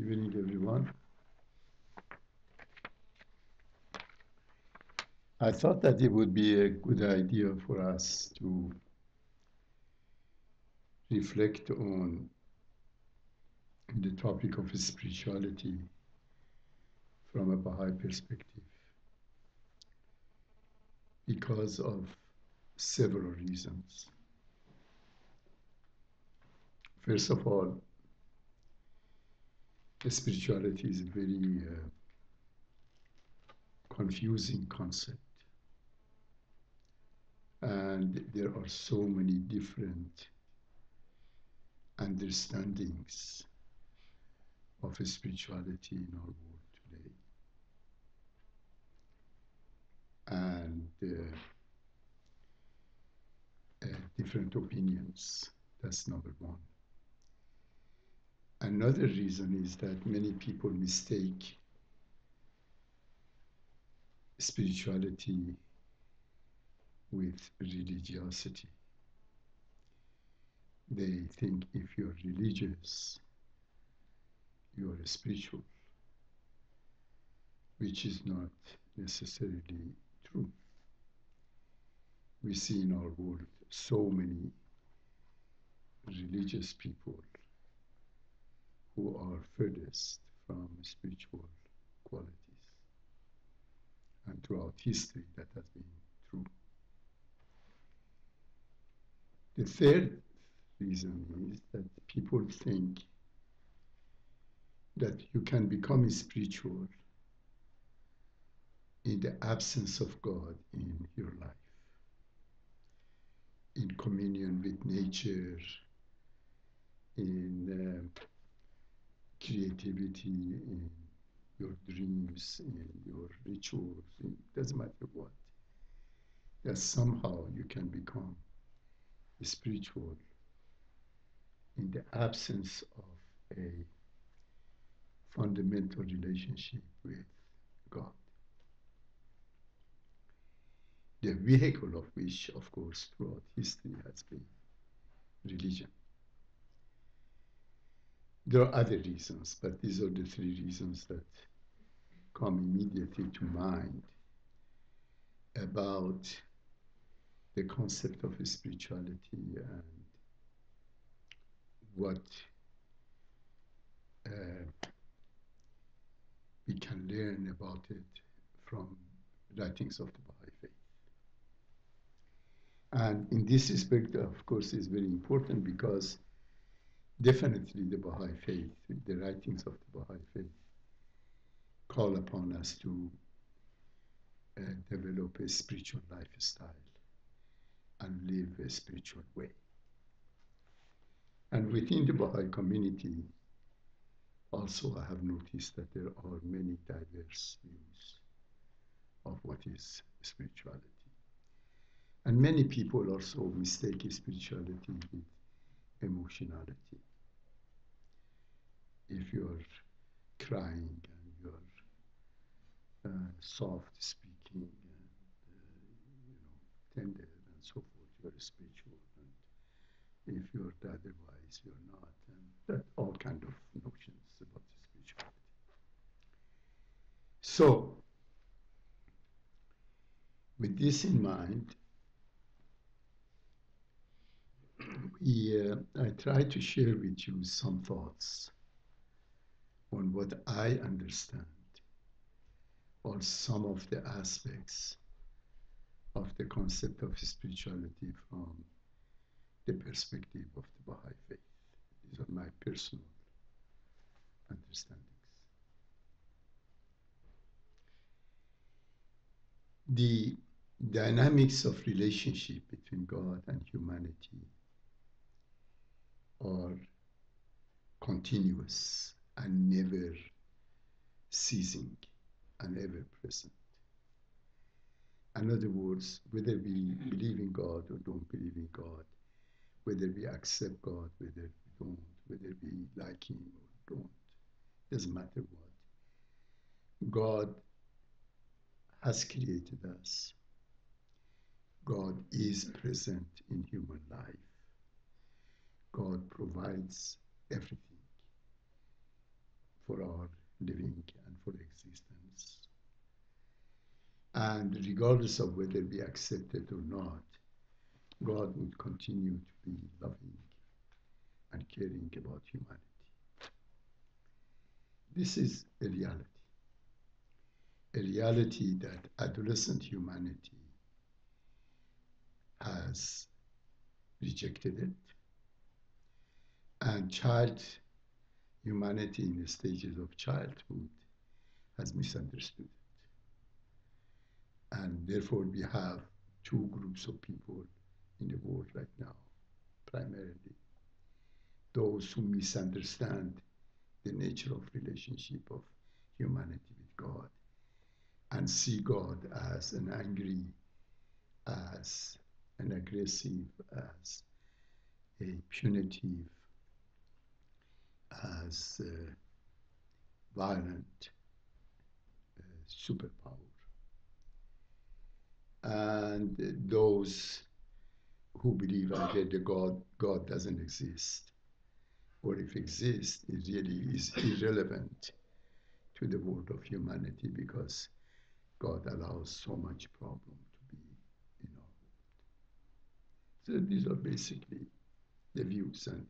evening, everyone. I thought that it would be a good idea for us to reflect on the topic of spirituality from a Baha'i perspective because of several reasons. First of all, spirituality is a very uh, confusing concept. And there are so many different understandings of spirituality in our world today. And uh, uh, different opinions. That's number one. Another reason is that many people mistake spirituality with religiosity. They think if you're religious, you're spiritual, which is not necessarily true. We see in our world so many religious people who are furthest from spiritual qualities. And throughout history, that has been true. The third reason is that people think that you can become spiritual in the absence of God in your life, in communion with nature, in uh, creativity, in your dreams, in your rituals, it doesn't matter what. That somehow you can become spiritual in the absence of a fundamental relationship with God. The vehicle of which, of course, throughout history has been religion. There are other reasons, but these are the three reasons that come immediately to mind about the concept of spirituality and what uh, we can learn about it from writings of the Baha'i faith. And in this respect, of course, is very important because definitely the Baha'i faith, the writings of the Baha'i faith, call upon us to uh, develop a spiritual lifestyle and live a spiritual way. And within the Baha'i community, also I have noticed that there are many diverse views of what is spirituality. And many people also mistake spirituality with emotionality if you're crying and you're uh, soft speaking and uh, you know tender and so forth, you're spiritual. And if you're otherwise, you're not. And that all kind of notions about spirituality. So, with this in mind, we, uh, I try to share with you some thoughts on what I understand or some of the aspects of the concept of spirituality from the perspective of the Baha'i faith. These are my personal understandings. The dynamics of relationship between God and humanity are continuous and never ceasing and ever present. In other words, whether we believe in God or don't believe in God, whether we accept God, whether we don't, whether we like Him or don't, doesn't matter what. God has created us. God is present in human life. God provides everything for our living and for existence. And regardless of whether we accept it or not, God would continue to be loving and caring about humanity. This is a reality. A reality that adolescent humanity has rejected it, and child humanity in the stages of childhood has misunderstood it. And therefore, we have two groups of people in the world right now, primarily those who misunderstand the nature of relationship of humanity with God and see God as an angry, as an aggressive, as a punitive, as a violent uh, superpower. And those who believe either the God, God doesn't exist, or if exists, it really is irrelevant to the world of humanity because God allows so much problem to be in our world. So these are basically the views, and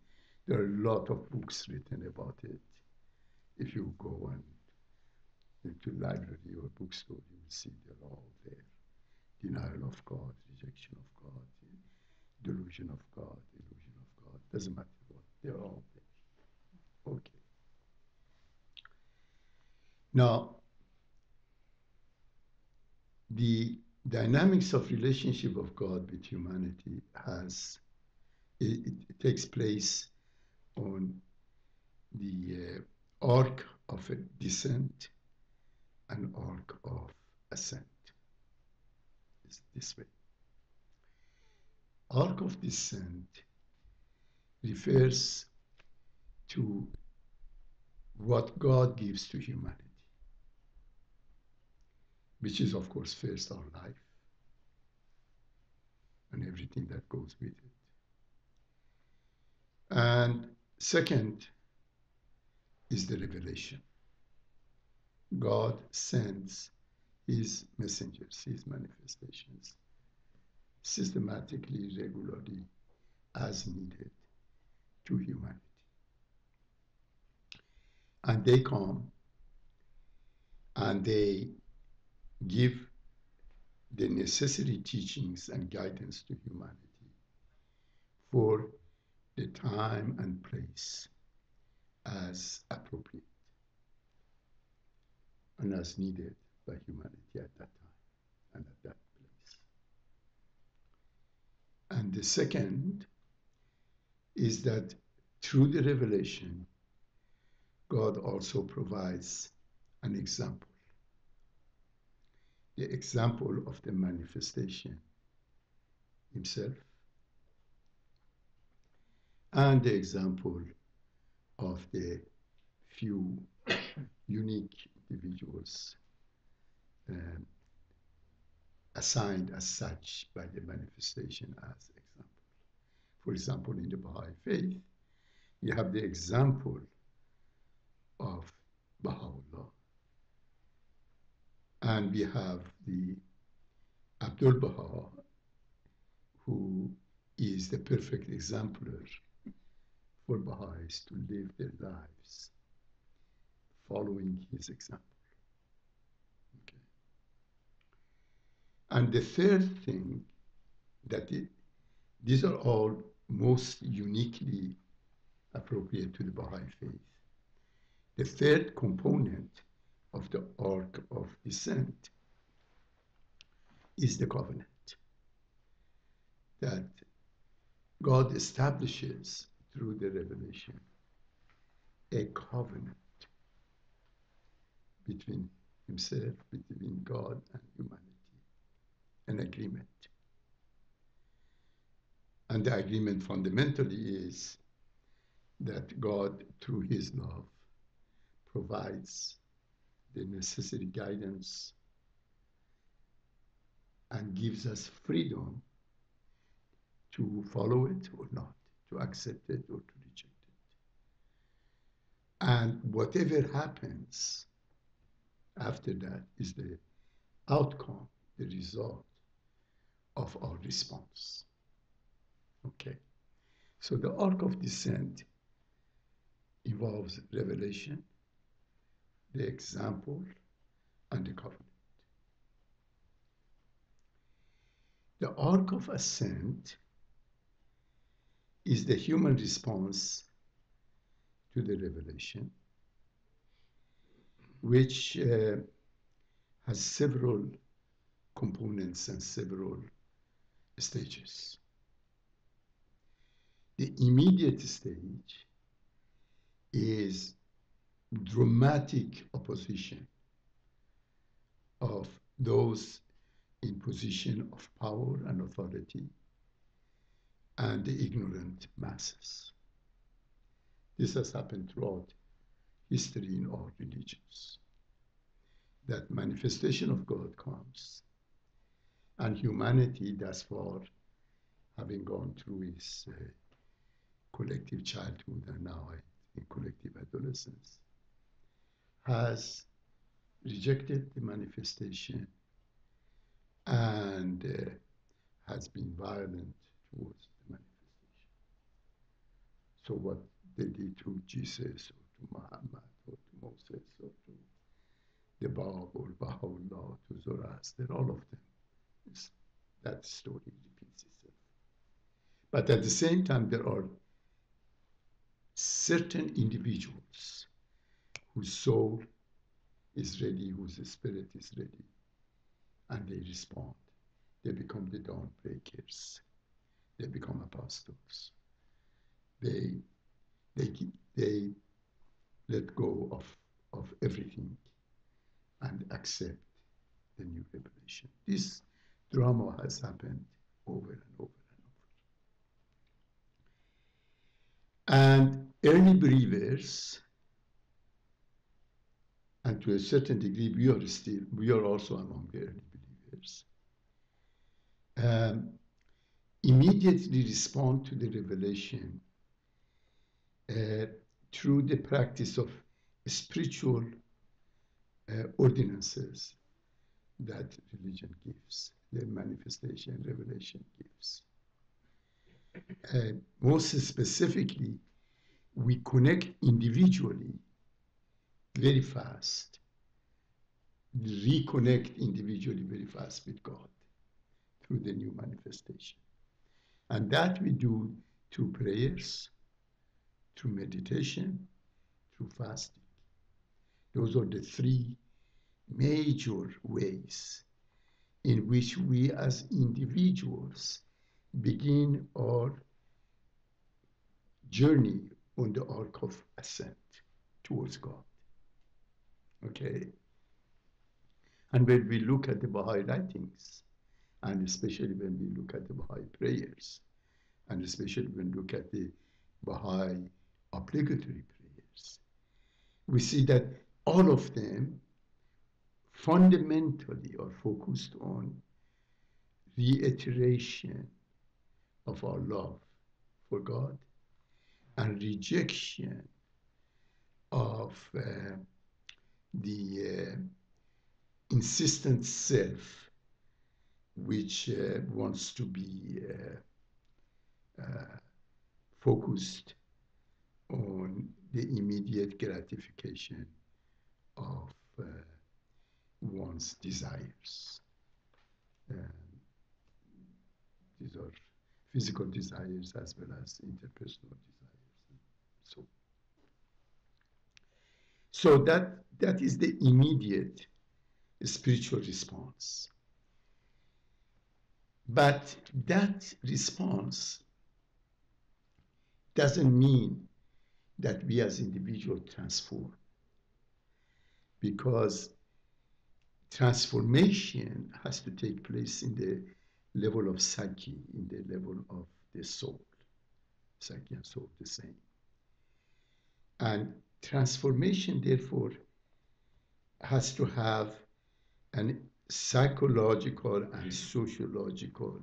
there are a lot of books written about it. If you go and into library or bookstore, you will see they're all there. Denial of God, rejection of God, delusion of God, illusion of God. Doesn't matter what, they're all there. Okay. Now, the dynamics of relationship of God with humanity has it, it takes place on the uh, arc of descent and arc of ascent. It's this way. Arc of descent refers to what God gives to humanity, which is, of course, first our life and everything that goes with it. And second is the revelation. God sends his messengers, his manifestations, systematically, regularly, as needed to humanity. And they come and they give the necessary teachings and guidance to humanity for the time and place as appropriate and as needed by humanity at that time and at that place. And the second is that through the revelation, God also provides an example. The example of the manifestation himself and the example of the few unique individuals um, assigned as such by the manifestation as example. For example, in the Baha'i faith, you have the example of Baha'u'llah. And we have the Abdul Baha, who is the perfect exemplar for Baha'is to live their lives following his example. Okay. And the third thing that it, these are all most uniquely appropriate to the Baha'i faith. The third component of the arc of descent is the covenant that God establishes through the revelation a covenant between himself, between God and humanity, an agreement. And the agreement fundamentally is that God, through his love, provides the necessary guidance and gives us freedom to follow it or not to accept it or to reject it. And whatever happens after that is the outcome, the result of our response. Okay. So the arc of descent involves revelation, the example, and the covenant. The arc of ascent is the human response to the revelation, which uh, has several components and several stages. The immediate stage is dramatic opposition of those in position of power and authority and the ignorant masses. This has happened throughout history in all religions. That manifestation of God comes, and humanity, thus far, having gone through its uh, collective childhood and now in collective adolescence, has rejected the manifestation and uh, has been violent towards. So what they did to Jesus or to Muhammad or to Moses or to the Bab or Baha'u'llah, to Zoroaster, all of them, it's, that story repeats itself. But at the same time, there are certain individuals whose soul is ready, whose spirit is ready, and they respond. They become the dawn breakers. They become apostles. They, they, they let go of, of everything and accept the new revelation. This drama has happened over and over and over. And early believers and to a certain degree, we are still, we are also among the early believers. Um, immediately respond to the revelation through the practice of spiritual uh, ordinances that religion gives, the manifestation, revelation gives. Uh, most specifically, we connect individually very fast, reconnect individually very fast with God through the new manifestation. And that we do through prayers, through meditation, through fasting. Those are the three major ways in which we as individuals begin our journey on the arc of ascent towards God. Okay. And when we look at the Baha'i writings, and especially when we look at the Baha'i prayers, and especially when we look at the Baha'i obligatory prayers, we see that all of them fundamentally are focused on reiteration of our love for God and rejection of uh, the uh, insistent self which uh, wants to be uh, uh, focused on the immediate gratification of uh, one's desires. Um, these are physical desires as well as interpersonal desires. So so that, that is the immediate spiritual response. But that response doesn't mean that we as individuals transform. Because transformation has to take place in the level of psyche, in the level of the soul. Psyche and soul the same. And transformation, therefore, has to have an psychological and sociological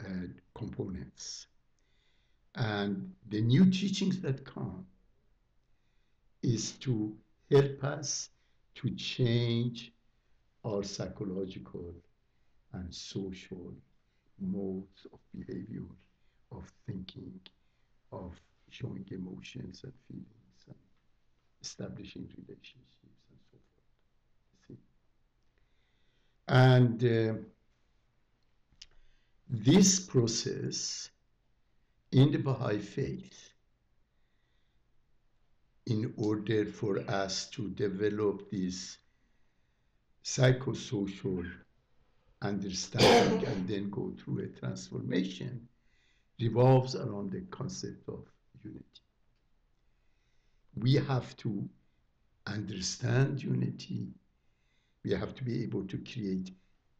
uh, components. And the new teachings that come is to help us to change our psychological and social modes of behavior, of thinking, of showing emotions and feelings, and establishing relationships and so forth. See? And uh, this process in the Baha'i faith, in order for us to develop this psychosocial understanding and then go through a transformation revolves around the concept of unity. We have to understand unity. We have to be able to create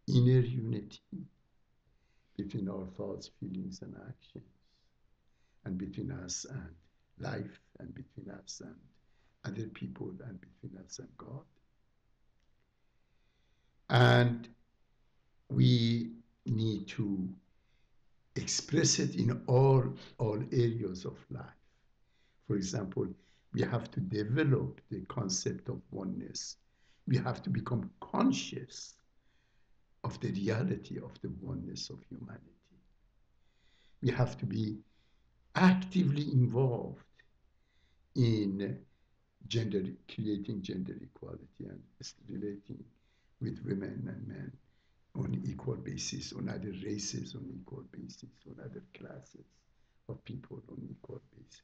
inner unity between our thoughts, feelings, and actions, and between us and life, and between us and other people, and between us and God. And we need to express it in all, all areas of life. For example, we have to develop the concept of oneness. We have to become conscious of the reality of the oneness of humanity. We have to be actively involved in gender, creating gender equality and relating with women and men on equal basis, on other races on equal basis, on other classes of people on equal basis.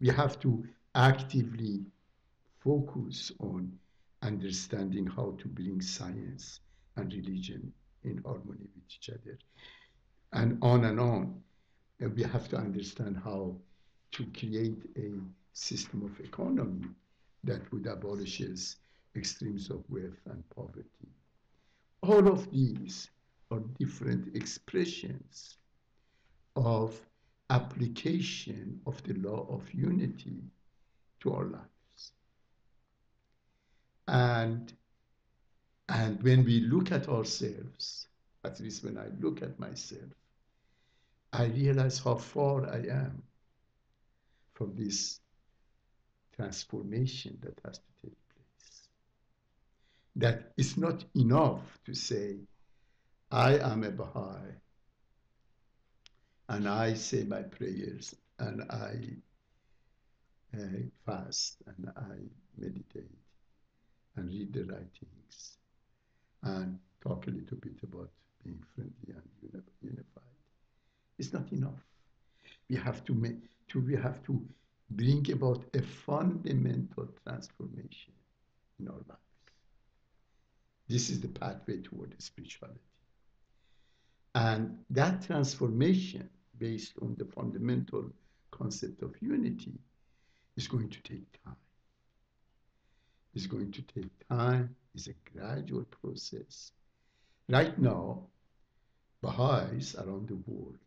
We have to actively focus on understanding how to bring science and religion in harmony with each other, and on and on. And we have to understand how to create a system of economy that would abolish extremes of wealth and poverty. All of these are different expressions of application of the law of unity to our lives. And, and when we look at ourselves, at least when I look at myself, I realize how far I am from this transformation that has to take place. That it's not enough to say, I am a Baha'i and I say my prayers and I uh, fast and I meditate and read the writings and talk a little bit about being friendly and unified. It's not enough. We have to make to we have to bring about a fundamental transformation in our lives. This is the pathway toward spirituality. And that transformation, based on the fundamental concept of unity, is going to take time. It's going to take time, it's a gradual process. Right now, Baha'is around the world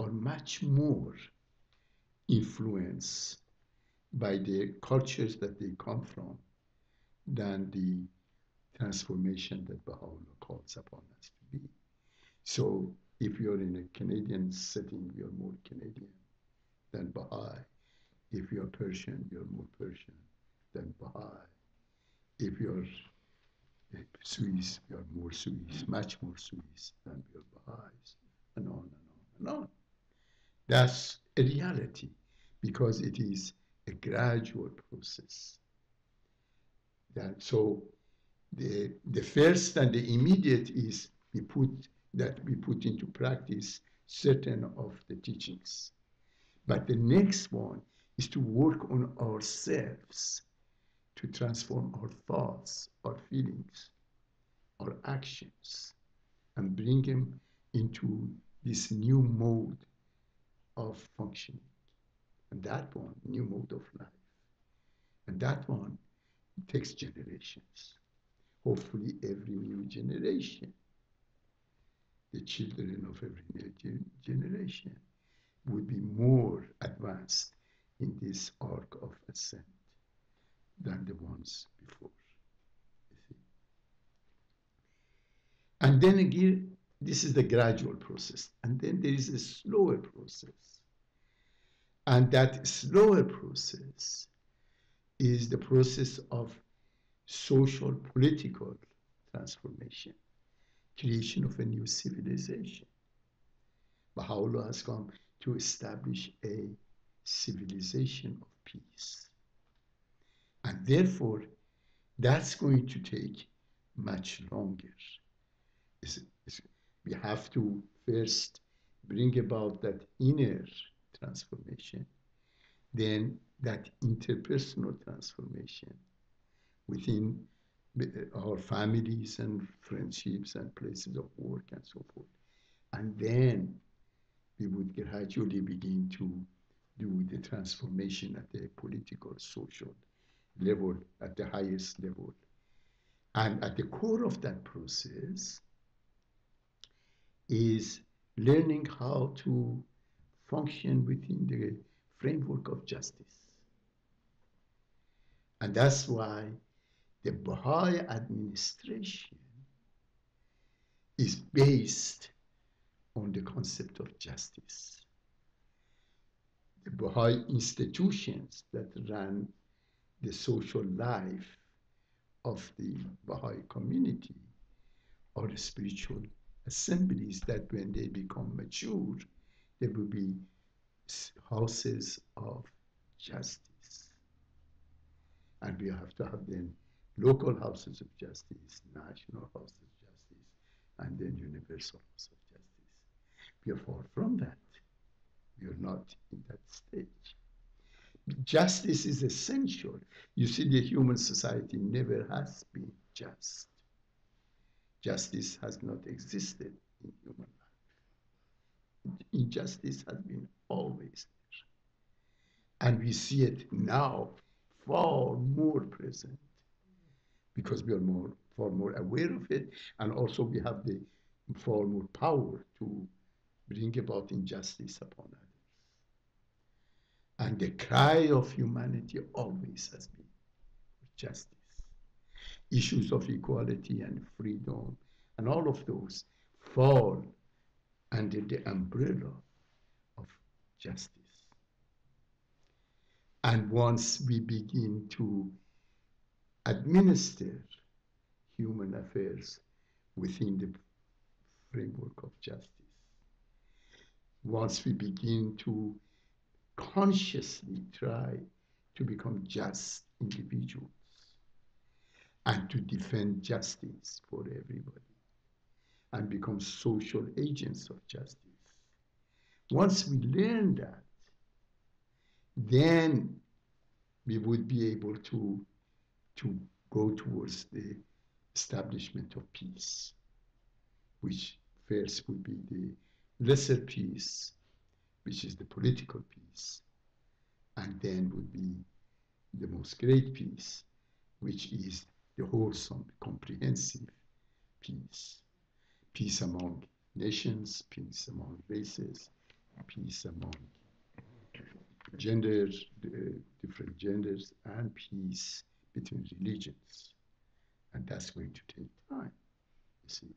are much more influenced by the cultures that they come from than the transformation that Baha'u'llah calls upon us to be. So if you're in a Canadian setting, you're more Canadian than Baha'i. If you're Persian, you're more Persian than Baha'i. If you're Swiss, you're more Swiss, much more Swiss than your Baha'is, and on and on and on. That's a reality because it is a gradual process. That, so the, the first and the immediate is we put that we put into practice certain of the teachings. But the next one is to work on ourselves to transform our thoughts, our feelings, our actions, and bring them into this new mode of functioning. And that one, new mode of life. And that one takes generations. Hopefully, every new generation, the children of every new generation, would be more advanced in this arc of ascent than the ones before. And then again, this is the gradual process. And then there is a slower process. And that slower process is the process of social political transformation, creation of a new civilization. Baha'u'llah has come to establish a civilization of peace. And therefore, that's going to take much longer. It's, we have to first bring about that inner transformation, then that interpersonal transformation within our families and friendships and places of work and so forth. And then we would gradually begin to do the transformation at the political, social level, at the highest level. And at the core of that process is learning how to function within the framework of justice. And that's why the Baha'i administration is based on the concept of justice. The Baha'i institutions that run the social life of the Baha'i community are the spiritual assemblies that when they become mature, they will be houses of justice. And we have to have then local houses of justice, national houses of justice, and then universal houses of justice. We are far from that. We are not in that stage. Justice is essential. You see, the human society never has been just. Justice has not existed in human life. Injustice has been always there. And we see it now far more present because we are more far more aware of it, and also we have the far more power to bring about injustice upon others. And the cry of humanity always has been justice. Issues of equality and freedom and all of those fall under the umbrella of justice. And once we begin to administer human affairs within the framework of justice, once we begin to consciously try to become just individuals and to defend justice for everybody and become social agents of justice. Once we learn that, then we would be able to, to go towards the establishment of peace, which first would be the lesser peace, which is the political peace, and then would be the most great peace, which is the wholesome, comprehensive peace peace among nations, peace among races, peace among genders, uh, different genders, and peace between religions. And that's going to take time, you see.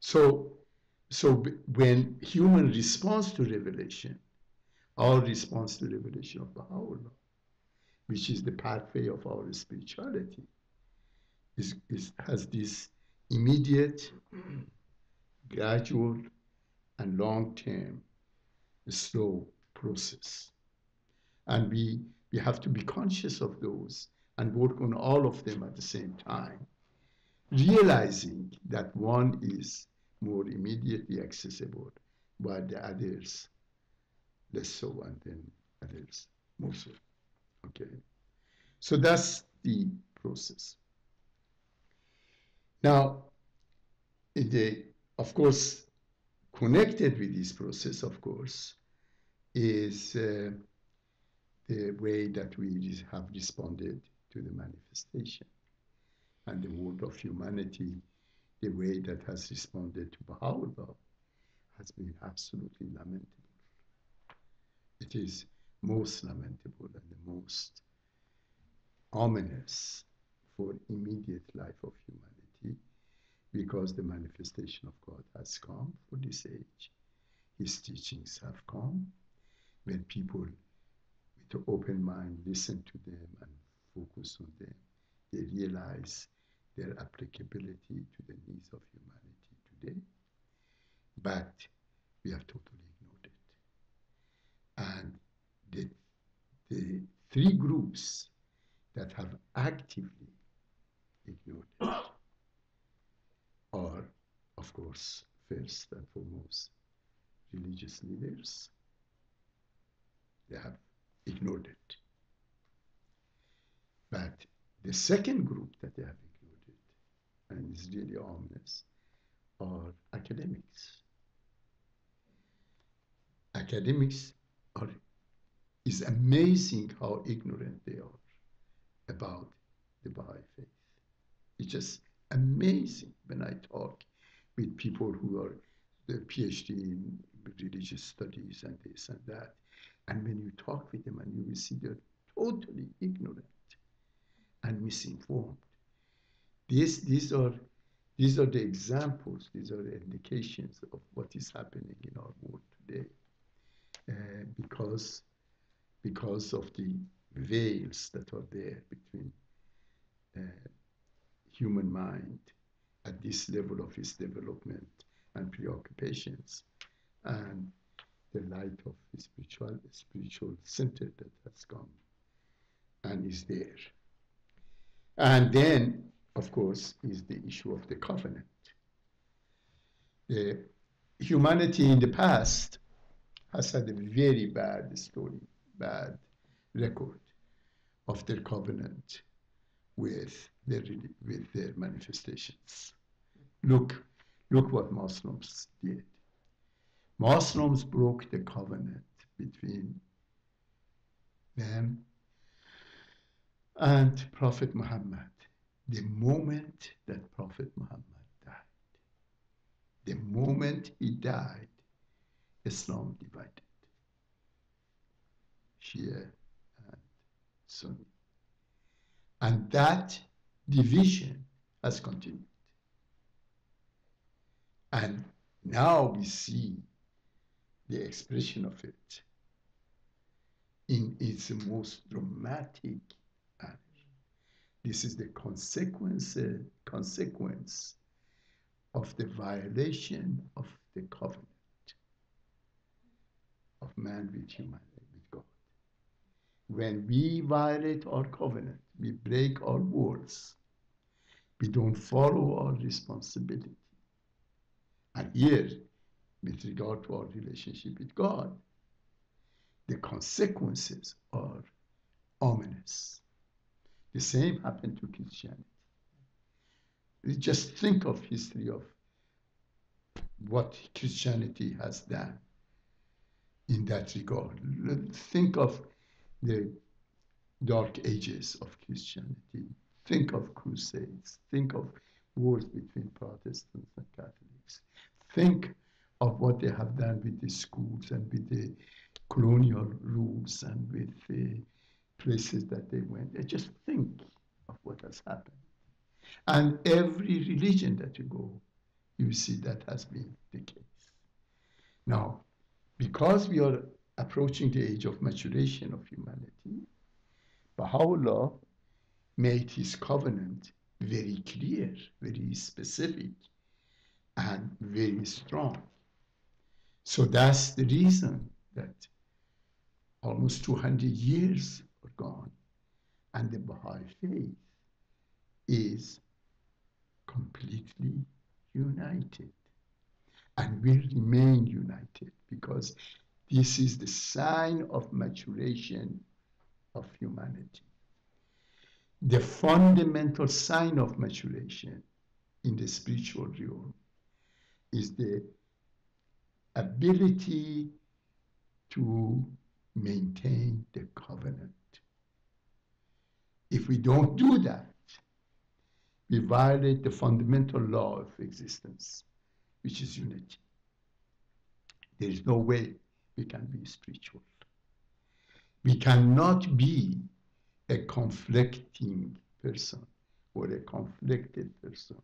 So, so when human responds to revelation, our response to revelation of Baha'u'llah, which is the pathway of our spirituality, is, is, has this immediate, gradual, and long-term slow process. And we, we have to be conscious of those and work on all of them at the same time, realizing that one is more immediately accessible, while the others less so, and then others more so. Okay? So that's the process. Now, the, of course, connected with this process, of course, is uh, the way that we have responded to the manifestation and the world of humanity, the way that has responded to Baha'u'llah has been absolutely lamentable. It is most lamentable and the most ominous for immediate life of humanity because the manifestation of God has come for this age. His teachings have come. When people with an open mind listen to them and focus on them, they realize their applicability to the needs of humanity today. But we have totally ignored it. And the, the three groups that have actively ignored it are, of course, first and foremost, religious leaders. They have ignored it. But the second group that they have ignored and is really ominous, are academics. Academics are, is amazing how ignorant they are about the Baha'i faith. It's just amazing when I talk with people who are the PhD in religious studies and this and that. And when you talk with them and you will see they're totally ignorant and misinformed. These, these, are, these are the examples, these are the indications of what is happening in our world today. Uh, because, because of the veils that are there between uh, human mind at this level of its development and preoccupations and the light of the spiritual spiritual center that has come and is there. And then, of course, is the issue of the covenant. The humanity in the past has had a very bad story, bad record of their covenant with their, with their manifestations. Look, look what Muslims did. Muslims broke the covenant between them and Prophet Muhammad the moment that Prophet Muhammad died. The moment he died, Islam divided. Shia and Sunni. And that division has continued. And now we see the expression of it in its most dramatic manner. This is the consequence, consequence of the violation of the covenant of man with humanity, with God. When we violate our covenant, we break our words, we don't follow our responsibility. And here, with regard to our relationship with God, the consequences are ominous. The same happened to Christianity. Just think of history of what Christianity has done in that regard. Think of the dark ages of Christianity. Think of crusades. Think of wars between Protestants and Catholics. Think of what they have done with the schools and with the colonial rules and with the places that they went. Just think of what has happened. And every religion that you go, you see that has been the case. Now, because we are approaching the age of maturation of humanity, Baha'u'llah made his covenant very clear, very specific, and very strong. So that's the reason that almost 200 years are gone, and the Baha'i faith is completely united and will remain united because this is the sign of maturation of humanity. The fundamental sign of maturation in the spiritual realm is the ability to maintain the covenant. If we don't do that, we violate the fundamental law of existence, which is unity. There is no way we can be spiritual. We cannot be a conflicting person or a conflicted person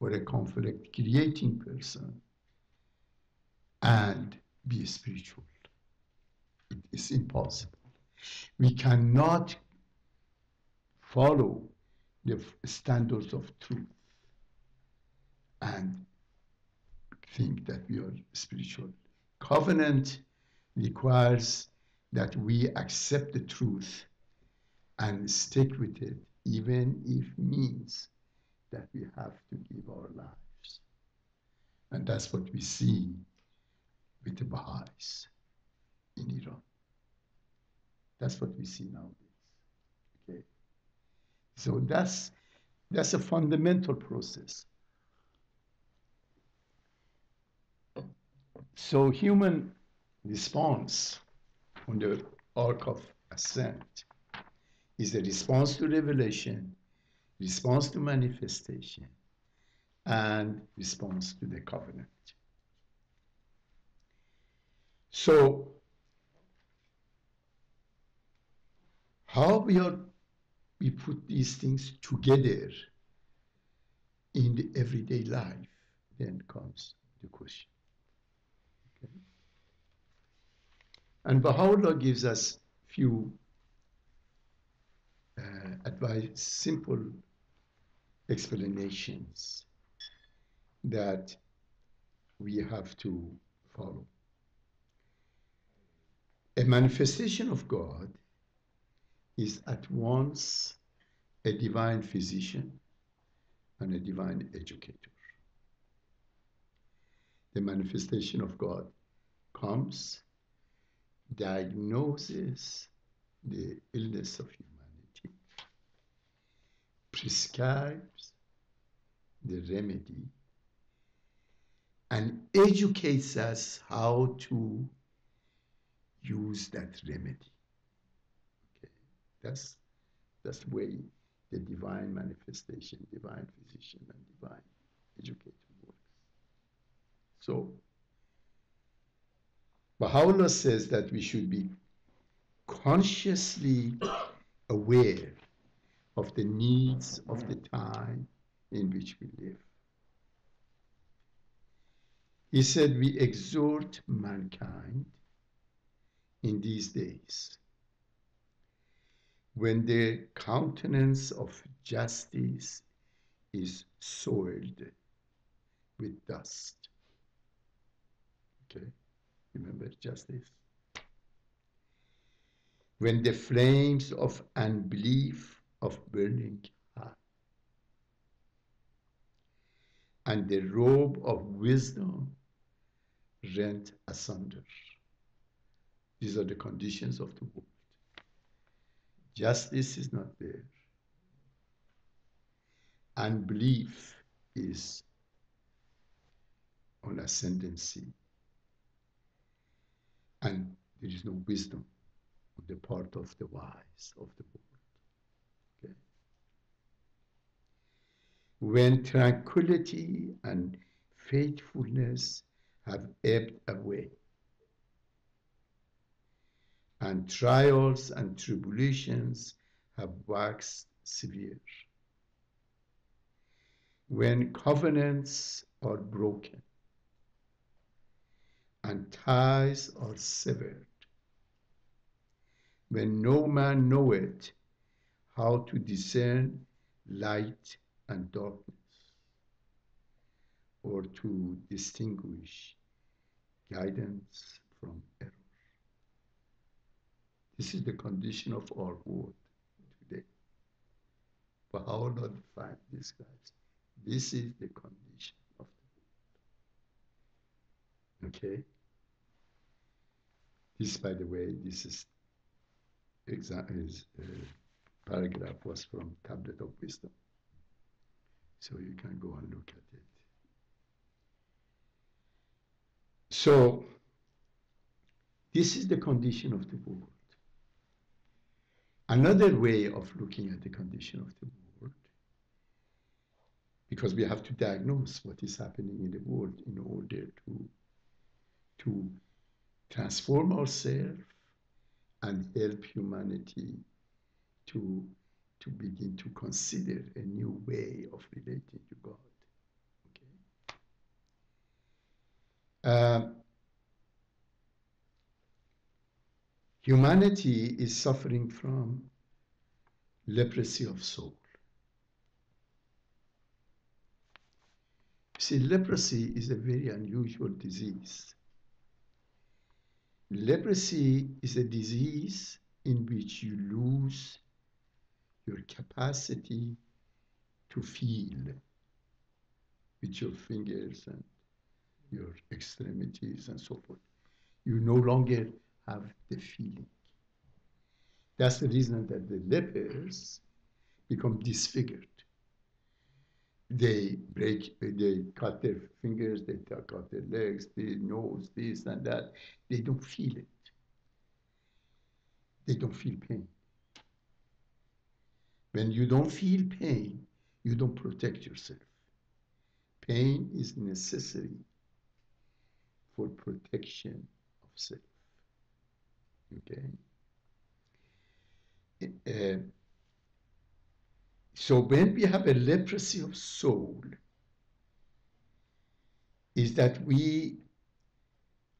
or a conflict creating person and be spiritual. It is impossible. We cannot follow the standards of truth and think that we are spiritual. Covenant requires that we accept the truth and stick with it, even if means that we have to give our lives. And that's what we see with the Baha'is in Iran. That's what we see nowadays. Okay. So that's that's a fundamental process. So human response on the arc of ascent is a response to revelation, response to manifestation, and response to the covenant. So, how we are we put these things together in the everyday life, then comes the question. And Baha'u'llah gives us few uh, advice, simple explanations that we have to follow. A manifestation of God is at once a divine physician and a divine educator. The manifestation of God comes, diagnoses the illness of humanity, prescribes the remedy, and educates us how to use that remedy. Okay, that's that's the way the divine manifestation, divine physician, and divine educator works. So Baha'u'llah says that we should be consciously aware of the needs of the time in which we live. He said, We exhort mankind in these days when the countenance of justice is soiled with dust. Okay, remember justice? When the flames of unbelief of burning heart and the robe of wisdom rent asunder. These are the conditions of the world. Justice is not there. Unbelief is on ascendancy. And there is no wisdom on the part of the wise of the world. Okay? When tranquility and faithfulness have ebbed away, and trials and tribulations have waxed severe. When covenants are broken and ties are severed, when no man knoweth how to discern light and darkness, or to distinguish guidance from error. This is the condition of our world today. But how not find this guys? This is the condition of the world. Okay? This, by the way, this is exa- is uh, paragraph was from Tablet of Wisdom. So you can go and look at it. So this is the condition of the world. Another way of looking at the condition of the world, because we have to diagnose what is happening in the world in order to, to transform ourselves and help humanity to, to begin to consider a new way of relating to God. Okay. Uh, humanity is suffering from leprosy of soul. See, leprosy is a very unusual disease. Leprosy is a disease in which you lose your capacity to feel with your fingers and your extremities and so forth. You no longer have the feeling. That's the reason that the lepers become disfigured. They break, they cut their fingers, they cut their legs, their nose, this and that. They don't feel it. They don't feel pain. When you don't feel pain, you don't protect yourself. Pain is necessary for protection of self. Okay? Uh, so when we have a leprosy of soul, is that we,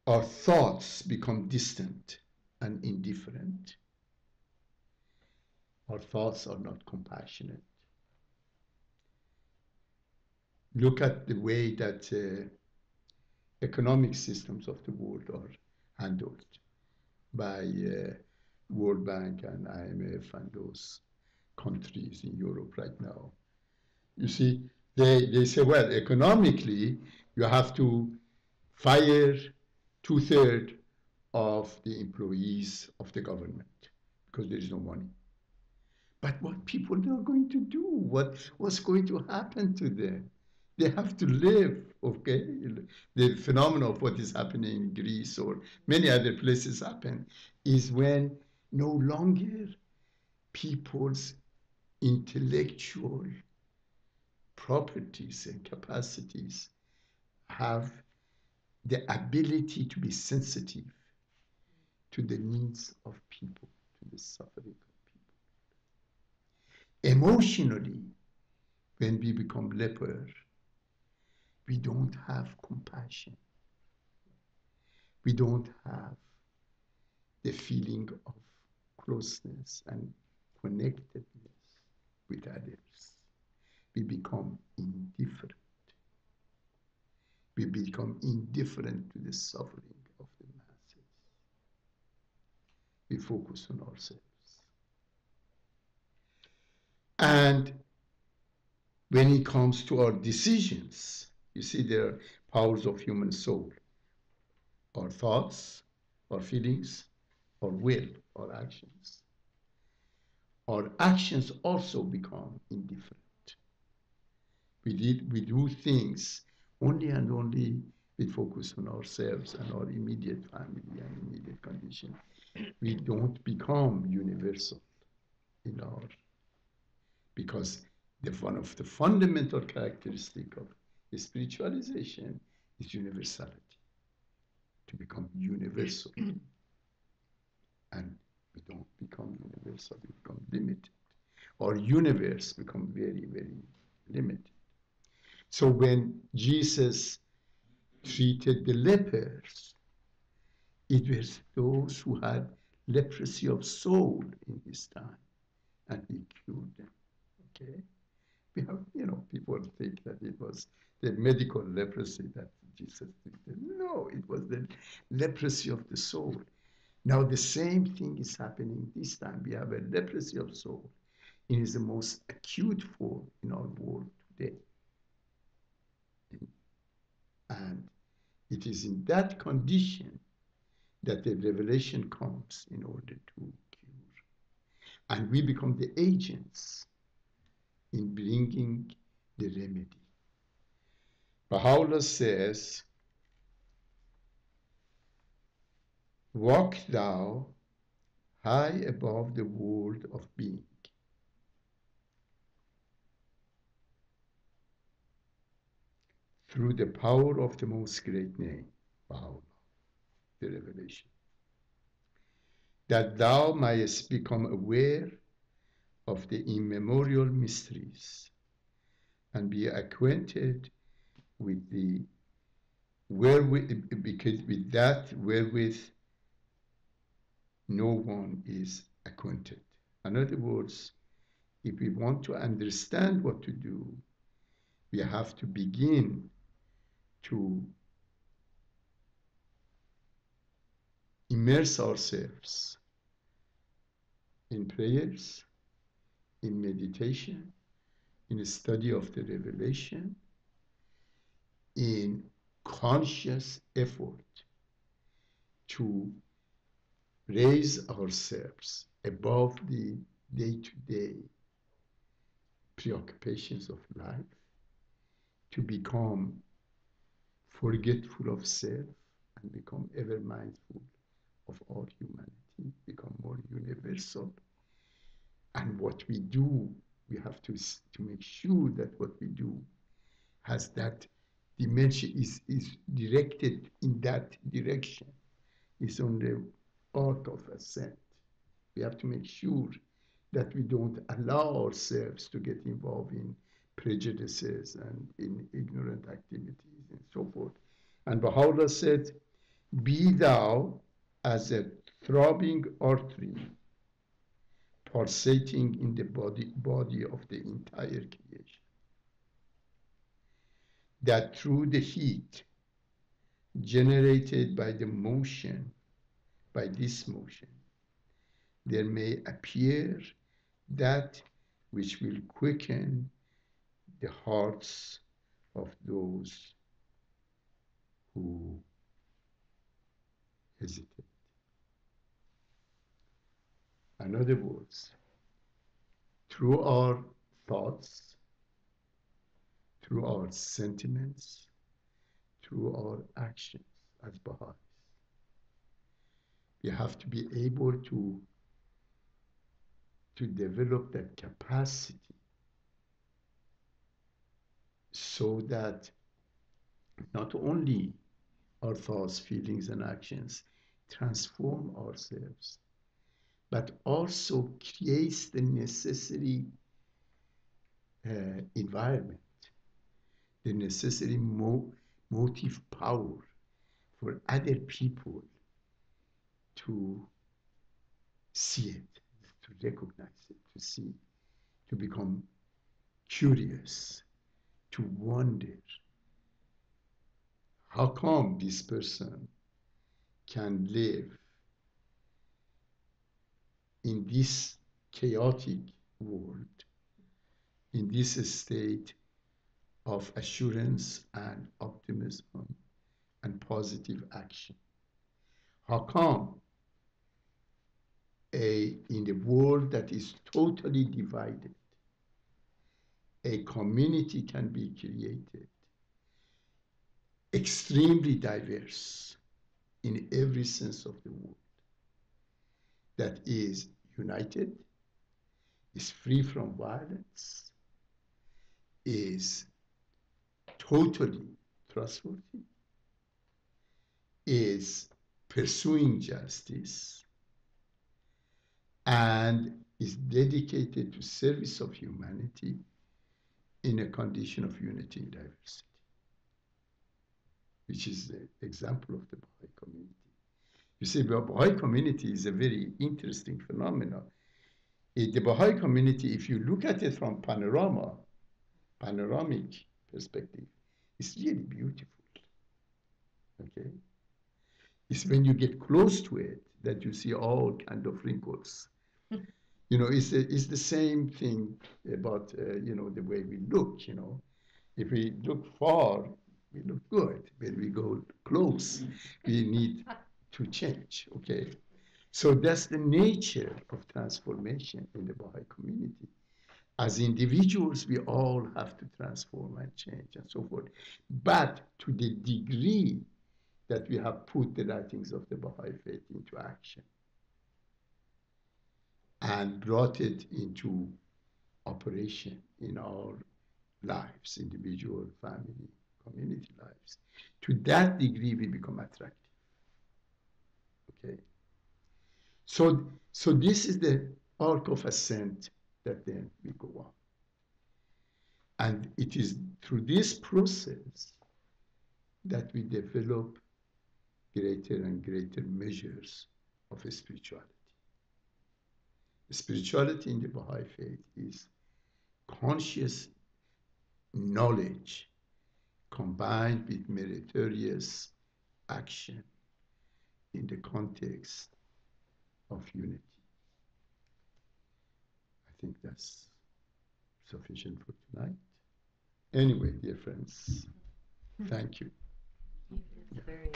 our thoughts become distant and indifferent. Our thoughts are not compassionate. Look at the way that uh, economic systems of the world are handled by uh, World Bank and IMF and those countries in Europe right now. You see, they, they say, well, economically, you have to fire two thirds of the employees of the government because there is no money. But what people are going to do? What, what's going to happen to them? They have to live, okay? The phenomenon of what is happening in Greece or many other places happen is when no longer people's intellectual properties and capacities have the ability to be sensitive to the needs of people, to the suffering of people. Emotionally, when we become leper, we don't have compassion. We don't have the feeling of closeness and connectedness with others. We become indifferent. We become indifferent to the suffering of the masses. We focus on ourselves. And when it comes to our decisions, you see, there are powers of human soul, our thoughts, our feelings, our will, our actions. Our actions also become indifferent. We, did, we do things only and only with focus on ourselves and our immediate family and immediate condition. We don't become universal in our, because the, one of the fundamental characteristic of spiritualization is universality, to become universal. and we don't become universal, we become limited. Our universe become very, very limited. So when Jesus treated the lepers, it was those who had leprosy of soul in his time, and he cured them. Okay? We have, you know, people think that it was the medical leprosy that Jesus treated. No, it was the leprosy of the soul. Now the same thing is happening this time. We have a leprosy of soul. It is the most acute form in our world today. And it is in that condition that the revelation comes in order to cure. And we become the agents in bringing the remedy. Baha'u'llah says, Walk thou high above the world of being. Through the power of the most great name, Baha'u'llah, the revelation. That thou mayest become aware of the immemorial mysteries and be acquainted with the wherewith because with that wherewith no one is acquainted. In other words, if we want to understand what to do, we have to begin to immerse ourselves in prayers, in meditation, in a study of the revelation, in conscious effort to raise ourselves above the day to day preoccupations of life, to become forgetful of self and become ever mindful of all humanity, become more universal. And what we do, we have to, to make sure that what we do has that dimension, is, is directed in that direction, is on the arc of ascent. We have to make sure that we don't allow ourselves to get involved in prejudices and in ignorant activities and so forth. And Baha'u'llah said, Be thou as a throbbing artery pulsating in the body, body of the entire creation. That through the heat generated by the motion, by this motion, there may appear that which will quicken the hearts of those who hesitate. In other words, through our thoughts, through our sentiments, through our actions as Baha'is, we have to be able to to develop that capacity so that not only our thoughts, feelings, and actions transform ourselves, but also creates the necessary uh, environment, the necessary mo motive power for other people to see it to recognize it, to see, to become curious, to wonder how come this person can live in this chaotic world, in this state of assurance and optimism and positive action? How come a, in the world that is totally divided, a community can be created, extremely diverse in every sense of the word, that is united, is free from violence, is totally trustworthy, is pursuing justice, and is dedicated to service of humanity in a condition of unity and diversity, which is the example of the Baha'i community. You see, the Baha'i community is a very interesting phenomenon. the Baha'i community, if you look at it from panorama, panoramic perspective, it's really beautiful. Okay? It's when you get close to it that you see all kind of wrinkles you know, it's, it's the same thing about, uh, you know, the way we look, you know. If we look far, we look good. When we go close, we need to change, okay? So that's the nature of transformation in the Baha'i community. As individuals, we all have to transform and change and so forth. But to the degree that we have put the writings of the Baha'i faith into action, and brought it into operation in our lives, individual, family, community lives. To that degree, we become attractive. Okay. So, so this is the arc of ascent that then we go on. And it is through this process that we develop greater and greater measures of spirituality Spirituality in the Baha'i faith is conscious knowledge combined with meritorious action in the context of unity. I think that's sufficient for tonight. Anyway, dear friends, thank you. It's very